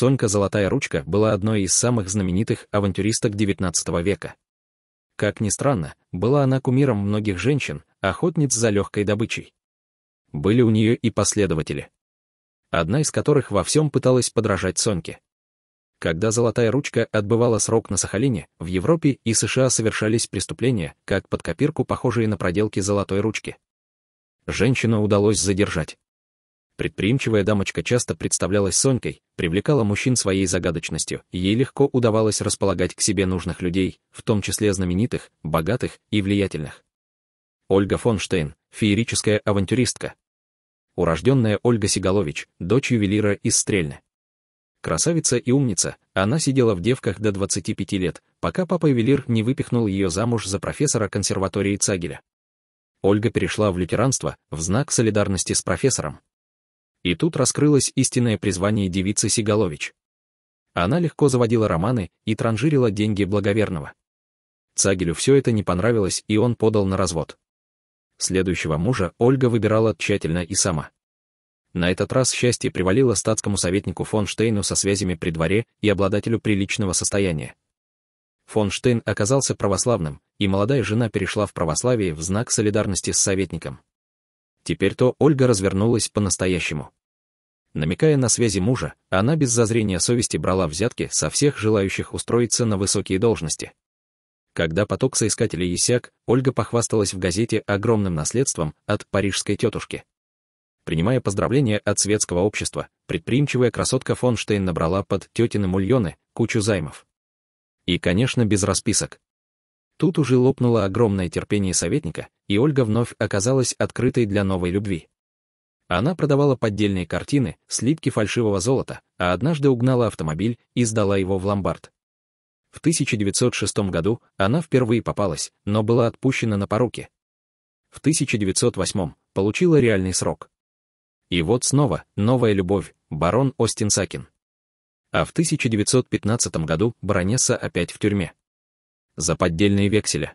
Сонька Золотая Ручка была одной из самых знаменитых авантюристок XIX века. Как ни странно, была она кумиром многих женщин, охотниц за легкой добычей. Были у нее и последователи. Одна из которых во всем пыталась подражать Соньке. Когда «Золотая ручка» отбывала срок на Сахалине, в Европе и США совершались преступления, как под копирку похожие на проделки «Золотой ручки». Женщину удалось задержать. Предприимчивая дамочка часто представлялась Сонькой, привлекала мужчин своей загадочностью, ей легко удавалось располагать к себе нужных людей, в том числе знаменитых, богатых и влиятельных. Ольга Фонштейн, феерическая авантюристка. Урожденная Ольга Сигалович, дочь ювелира из Стрельны. Красавица и умница, она сидела в девках до 25 лет, пока папа-ювелир не выпихнул ее замуж за профессора консерватории Цагеля. Ольга перешла в лютеранство в знак солидарности с профессором. И тут раскрылось истинное призвание девицы Сигалович. Она легко заводила романы и транжирила деньги благоверного. Цагелю все это не понравилось, и он подал на развод. Следующего мужа Ольга выбирала тщательно и сама. На этот раз счастье привалило статскому советнику фон Штейну со связями при дворе и обладателю приличного состояния. Фон Штейн оказался православным, и молодая жена перешла в православие в знак солидарности с советником. Теперь-то Ольга развернулась по-настоящему. Намекая на связи мужа, она без зазрения совести брала взятки со всех желающих устроиться на высокие должности. Когда поток соискателей иссяк, Ольга похвасталась в газете огромным наследством от парижской тетушки. Принимая поздравления от светского общества, предприимчивая красотка фон Штейн набрала под тетины мульоны кучу займов. И, конечно, без расписок. Тут уже лопнуло огромное терпение советника, и Ольга вновь оказалась открытой для новой любви. Она продавала поддельные картины, слитки фальшивого золота, а однажды угнала автомобиль и сдала его в ломбард. В 1906 году она впервые попалась, но была отпущена на поруки. В 1908 получила реальный срок. И вот снова новая любовь, барон Остин Сакин. А в 1915 году баронесса опять в тюрьме. За поддельные векселя.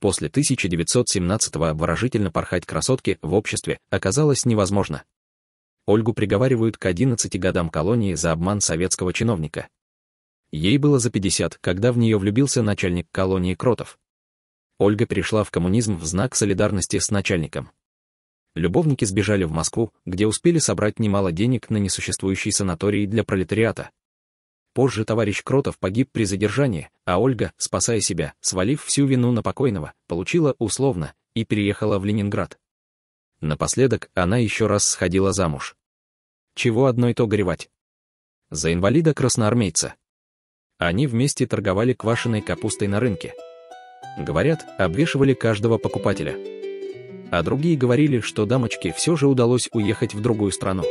После 1917-го обворожительно порхать красотки в обществе оказалось невозможно. Ольгу приговаривают к 11 годам колонии за обман советского чиновника. Ей было за 50, когда в нее влюбился начальник колонии Кротов. Ольга перешла в коммунизм в знак солидарности с начальником любовники сбежали в Москву, где успели собрать немало денег на несуществующий санаторий для пролетариата. Позже товарищ Кротов погиб при задержании, а Ольга, спасая себя, свалив всю вину на покойного, получила условно и переехала в Ленинград. Напоследок она еще раз сходила замуж. Чего одной то горевать? За инвалида-красноармейца. Они вместе торговали квашеной капустой на рынке. Говорят, обвешивали каждого покупателя а другие говорили, что дамочке все же удалось уехать в другую страну.